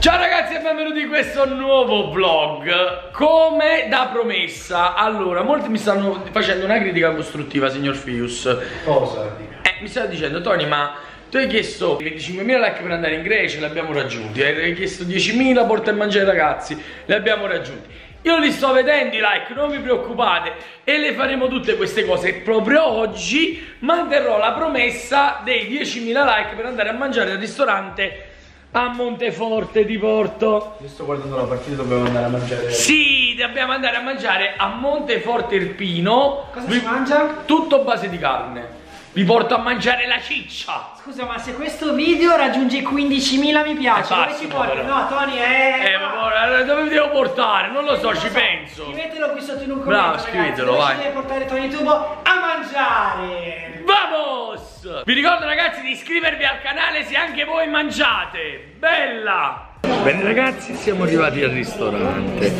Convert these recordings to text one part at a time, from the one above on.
Ciao ragazzi e benvenuti in questo nuovo vlog. Come da promessa. Allora, molti mi stanno facendo una critica costruttiva, signor Fius. Cosa? Eh, mi stanno dicendo, Tony, ma tu hai chiesto 25.000 like per andare in Grecia, li abbiamo raggiunti. Hai chiesto 10.000 porta a mangiare ragazzi, li abbiamo raggiunti. Io li sto vedendo i like, non vi preoccupate. E le faremo tutte queste cose Proprio oggi. Manterrò la promessa dei 10.000 like per andare a mangiare al ristorante a Monteforte di Porto. Io sto guardando la partita, dobbiamo andare a mangiare. Sì, dobbiamo andare a mangiare a Monteforte Irpino. Cosa si mangia? Tutto base di carne. Vi porto a mangiare la ciccia. Scusa, ma se questo video raggiunge 15.000 mi piace, dove ci porti? però. No, Tony, è... Eh, ma dove vi devo portare? Non lo so, ci penso. Scrivetelo qui sotto in un commento, Bravo, scrivetelo, dove vai. ci deve portare Tony Tubo a mangiare? Vamos! Vi ricordo ragazzi di iscrivervi al canale se anche voi mangiate. Bella! Bene ragazzi, siamo arrivati al ristorante.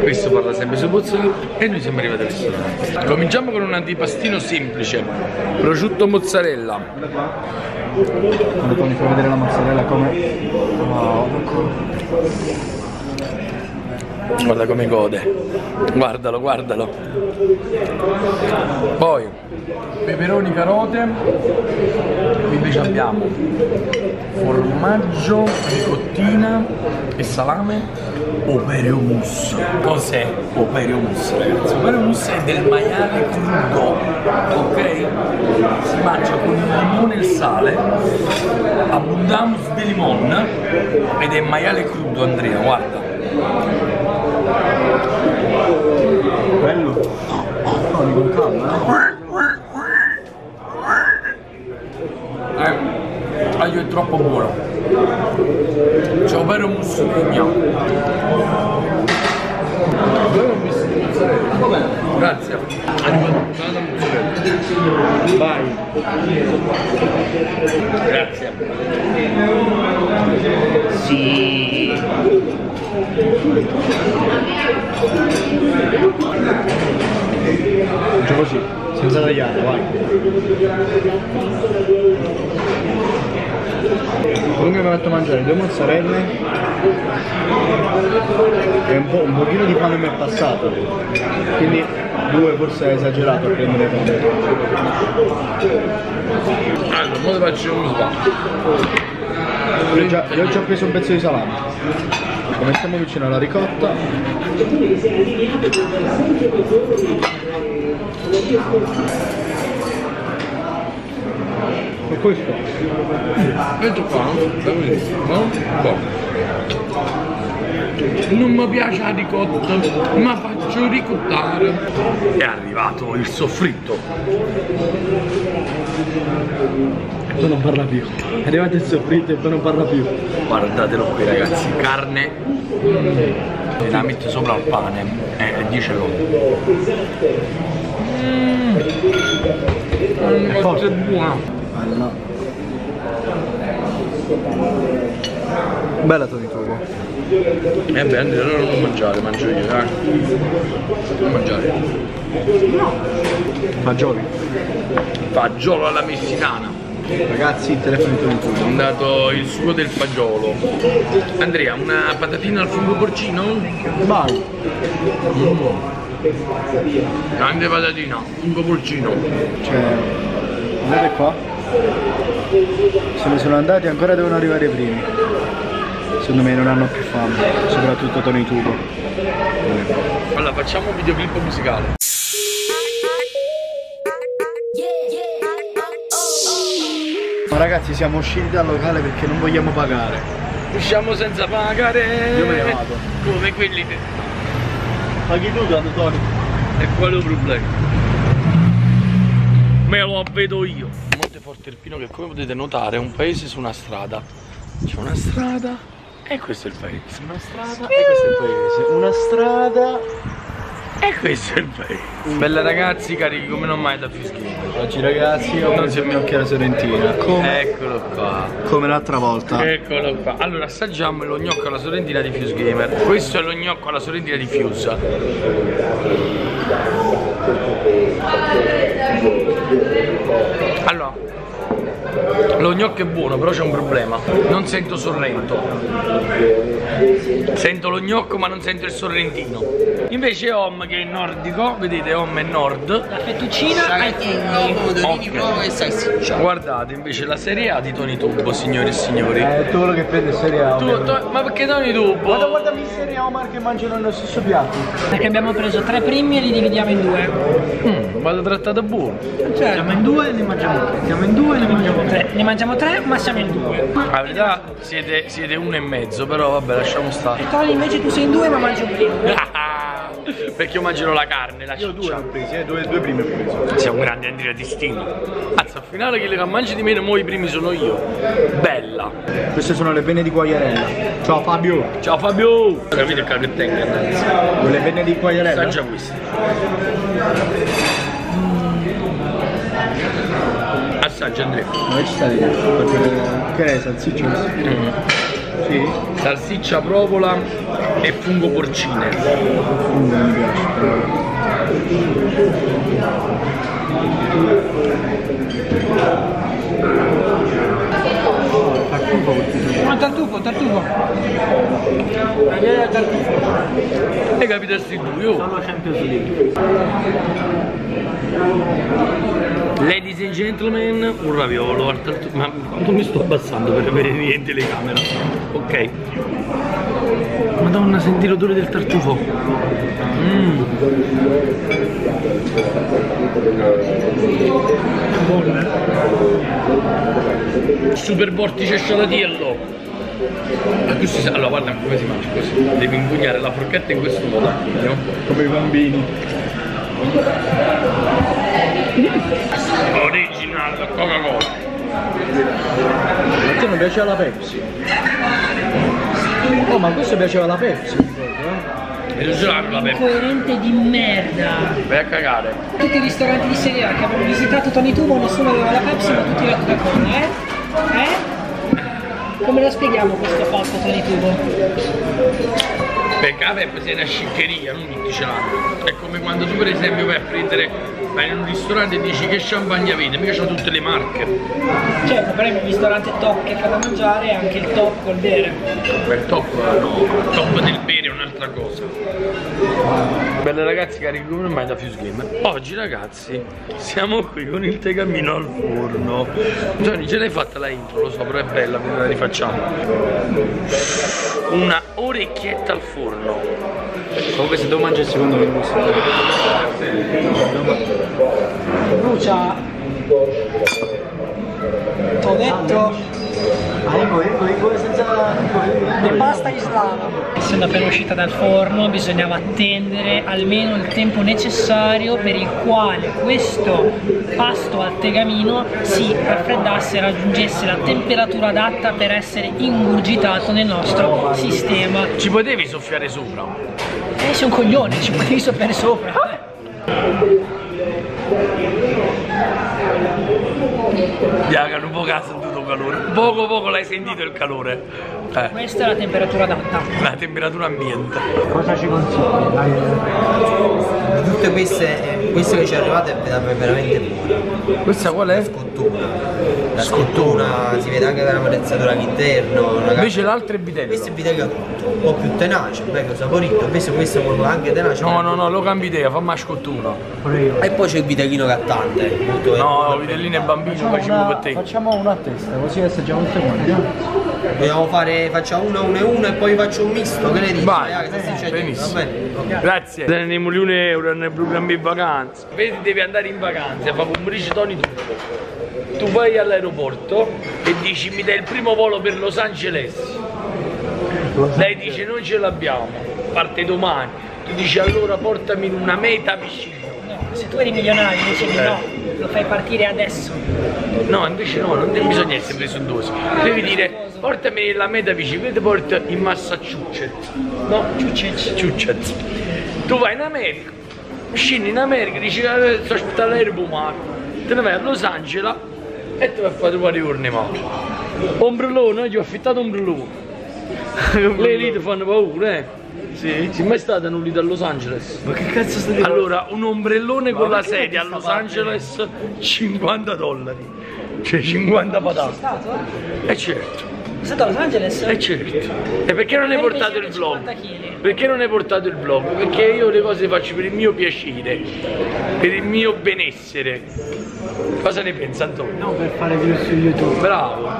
Questo parla sempre sui pozzoli e noi siamo arrivati al ristorante. Cominciamo con un antipastino semplice. Prosciutto mozzarella. Quando Tony fa vedere la mozzarella come... Wow. Guarda come gode. Guardalo, guardalo. Poi peperoni, carote. Invece abbiamo formaggio, ricottina e salame. Operio mousse. Cos'è operio mousse, ragazzi? Operio mousse è del maiale crudo, ok? Si mangia con il limone e il sale, abundamus di limon ed è maiale crudo, Andrea, guarda. Bello. Tony con calma, eh? Eh, aglio è troppo buono. C'è un vero mussolini. Grazie. Vai. Grazie. Sì. Faccio così, senza tagliare, vai. Comunque mi metto a mangiare due mozzarelle e un, po', un pochino di pane mi è passato. Quindi due forse è esagerato a prendere pane. Allora, ora faccio un qua. Io, già, io ho già preso un pezzo di salame. Come stiamo vicino alla ricotta. E questo? Metto qua, benissimo. Boh. Non mi piace la ricotta, ma faccio ricottare. È arrivato il soffritto. E poi non parla più. È arrivato il soffritto e poi non parla più. Guardatelo qui ragazzi, carne e la metto sopra al pane e e 10 euro. Mmm, È forte. è buona. Bella. Tubo. Eh beh, allora non mangiare, mangio io, dai. Non mangiare. Fagioli. Fagiolo alla messicana. Ragazzi, il telefono di Tony Ho Tubo. dato il sugo del fagiolo. Andrea, una patatina al fungo porcino? Vai. Grande patatina, fungo porcino. Cioè, guardate qua. Se ne sono andati ancora devono arrivare i primi. Secondo me non hanno più fame, soprattutto Tony Tubo. Allora, facciamo un videoclip musicale. Ma ragazzi siamo usciti dal locale perché non vogliamo pagare. Usciamo senza pagare. Io me ne vado. Come quelli de... Paghi tu tanto Tony? E qual è il problema? Me lo vedo io. Irpino che come potete notare è un paese su una strada. C'è una strada e questo è il paese. Una strada e questo è il paese. Una strada E questo è il paese. Bella ragazzi, carichi come non mai da Fischino. Oggi ragazzi ho preso il gnocchi alla sorrentina come, Eccolo qua. come l'altra volta Eccolo qua. Allora assaggiamo lo gnocco alla sorrentina di Fuse Gamer. Questo è lo gnocco alla sorrentina di Fuse. Allora, Lo gnocco è buono, però c'è un problema. Non sento Sorrento. Sento lo gnocco ma non sento il sorrentino. Invece Om che è nordico, vedete Om è nord. La fettuccina ai funghi. Pomodorini, provo e salsiccia. Guardate invece la serie A di Tony Tubo, signori e signori. È tutto quello che prende serie A. Tu- tu- ma perché Tony Tubo? Guarda, guarda i serie A Omar che mangiano nello stesso piatto. Perché abbiamo preso tre primi e li dividiamo in due. Mm, vado trattato buono. Siamo in due e ne mangiamo tre. Siamo in due e ne mangiamo tre. Tre. Ne mangiamo tre, ma siamo in due. La verità siete, siete uno e mezzo, però vabbè lasciamo stare. Tony invece tu sei in due, ma mangi un primo. Perché io mangio la carne, la Io due ciccia. ho presi, eh, due, due prime ho preso. Sei un grande Andrea Distino. Anzi, al finale chi le che mangi di meno, mo i primi sono io. Bella. Queste sono le penne di quagliarella. Ciao Fabio. Ciao Fabio! Capite il che tenga. Le penne di quagliarella? Assaggia queste. Assaggia Andrea. Ma che ci sta dentro? Perché- Che è salsiccia? Mm. Sì. Salsiccia, provola e fungo porcine. Mm, mi piace. Tartufo. Ma tartufo, tartufo. E capite sti due, oh. Solo Champions League. Ladies and gentlemen, un raviolo. Ma quanto mi sto abbassando per avere in telecamera? Ok. Madonna, senti l'odore del tartufo. Mm. Super vortice scialatiello. Allora guarda come si mangia così. Devi impugnare la forchetta in questo modo, no? Come i bambini. Original Coca-Cola. A te non piaceva la Pepsi? Oh, ma questo piaceva la Pepsi, mi ricordo, eh? E lo gelato la Pepsi. Coerente di merda. Vai a cagare. Tutti i ristoranti di serie A che abbiamo visitato Tony Tubo, nessuno aveva la Pepsi, ma tutti la Coca-Cola, eh? Eh? Come lo spieghiamo questo fatto Tony Tubo? Perché la Pepsi è una sciccheria, non tutti ce l'hanno. È come quando tu per esempio vai a prendere, vai in un ristorante e dici che champagne avete, mica c'ho tutte le marche. Certo, però in un ristorante top che fa da mangiare anche il top col bere. Quel top, no, il top del bere è un'altra cosa. Belle ragazzi, cari come mai da Fuse Game. Oggi ragazzi, siamo qui con il tegamino al forno. Johnny, ce l'hai fatta la intro, lo so, però è bella, quindi la rifacciamo. Una orecchietta al forno. Comunque se devo mangiare il secondo me questo. Brucia. T'ho detto, Ah, ecco, ecco, ecco, senza... le pasta islama. Essendo appena uscita dal forno bisognava attendere almeno il tempo necessario per il quale questo pasto al tegamino si raffreddasse e raggiungesse la temperatura adatta per essere ingurgitato nel nostro sistema. Ci potevi soffiare sopra? Eh, sei un coglione, ci potevi soppiare sopra. Un po' che ha sentito calore. Poco poco l'hai sentito il calore. Eh, Questa è la temperatura adatta. la temperatura ambiente. Cosa ci consigli? Tutte queste, queste che ci arrivate è veramente buona. Questa qual è? Scottura. La scottura si vede anche dalla marezzatura all'interno. Invece l'altra è vitello. Questo è vitello tutto, un po' più tenace, bello saporito, invece questo è proprio anche tenace. No, no, no, lo cambi idea, fammi una scottuna. E poi c'è il vitellino cattante. molto- No, vitellino e bambino, Facciamo facciamo una, per te. facciamo una a testa, così assaggiamo tutte quante. No? Dobbiamo fare, facciamo una, una e una e poi faccio un misto, che ne dici? Vai, si sceglie, benissimo. va bene? Ok. Grazie. Teniamo lì un euro nel programma in vacanza. Vedi, devi andare in vacanza, fa pomeriggio Tony tutto. Tu vai all'aeroporto e dici mi dai il primo volo per Los Angeles. Lei dice non ce l'abbiamo, parte domani. Tu dici allora portami in una meta vicino. Se tu eri milionario dicevi no, lo fai partire adesso. No, invece no, non devi- bisogna essere presuntuosi. Devi dire portami nella meta vicino, io ti porto in Massachusetts. No, Massachusetts. Tu vai in America, scendi in America, dici eh, sto aspettando l'aeroporto, te ne vai a Los Angeles e ti vai a fare due urne ma. Ombrellone, io ho affittato un ombrellone. Le lì ti fanno paura, eh? Sì. Sei mai stata in un lì a Los Angeles? Ma che cazzo stai Allora, un ombrellone con la sedia a Los Angeles 50 dollari. C'è 50 Sei patate. stato? E certo. Sei stato a Los Angeles? E certo. E perché non hai portato il vlog? 50 chili. Perché non hai portato il vlog? Perché io le cose le faccio per il mio piacere, per il mio benessere. Cosa ne pensa Antonio? No, per fare video su YouTube. Bravo.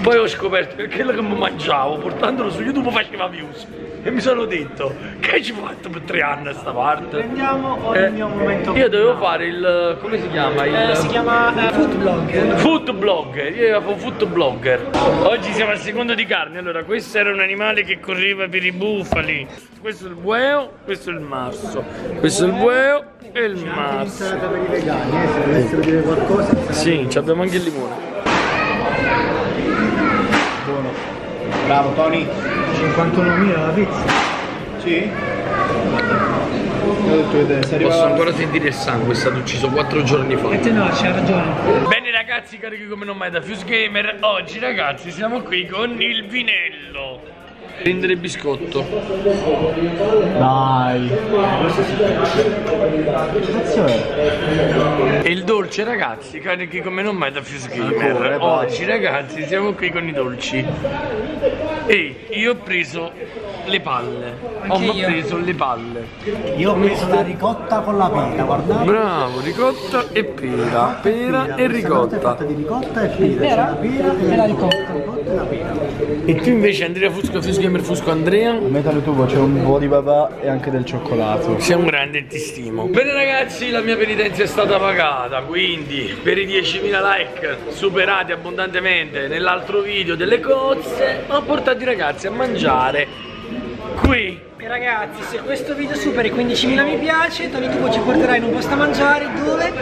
Poi ho scoperto che quello che mi mangiavo, portandolo su YouTube faceva views. E mi sono detto, che hai fatto per tre anni a sta parte? Prendiamo Eh, il mio momento. io dovevo fare il. come si chiama? Il. Eh, si chiama eh, Food Blog. Food blogger, io ero un food blogger. Oggi siamo al secondo di carne. Allora, questo era un animale che correva per i bufali. Questo è il bueo, questo è il marso. Questo è il bueo e il marso. Insalata per i vegani, eh, se dovessero dire qualcosa. Sì, ci abbiamo anche il limone. Buono. Bravo Tony. 51.000 la pizza. Sì? Posso ancora sentire il sangue, è stato ucciso quattro giorni fa. E te no, c'ha ragione. Bene ragazzi, carichi come non mai da Fuse Gamer, oggi ragazzi siamo qui con il vinello. Prendere biscotto. Dai. Che cazzo è? E il dolce ragazzi, carichi come non mai da Fuse Gamer. Ancora, vai. Oggi ragazzi siamo qui con i dolci. E io ho preso le palle. Ho io. preso le palle. Io ho preso la ricotta con la pera, guardate. Bravo, ricotta e pera. Pera e ricotta. fatta di ricotta e pera. Pera? Pera E la ricotta. ricotta e la pera. E tu invece Andrea Fusco, Fuse Gamer Fusco Andrea? A metà tubo c'è un po' di papà e anche del cioccolato. Sei un grande e ti stimo. Bene ragazzi, la mia penitenza è stata pagata, quindi per i 10.000 like superati abbondantemente nell'altro video delle cozze, ho portato i ragazzi a mangiare qui. E ragazzi, se questo video supera i 15.000 mi piace, Tony Tubo ci porterà in un posto a mangiare dove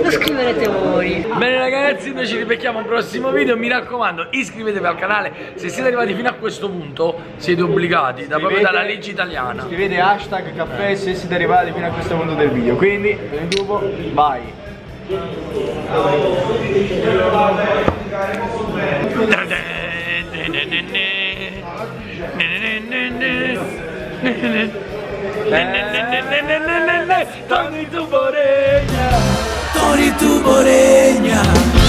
lo scriverete voi. Bene ragazzi, noi ci ribecchiamo al prossimo video, mi raccomando iscrivetevi al canale, se siete arrivati fino a questo punto siete obbligati, da proprio dalla legge italiana. Scrivete hashtag caffè se siete arrivati fino a questo punto del video. Quindi, in tubo, vai. Tony Tuboregna Tony Tuboregna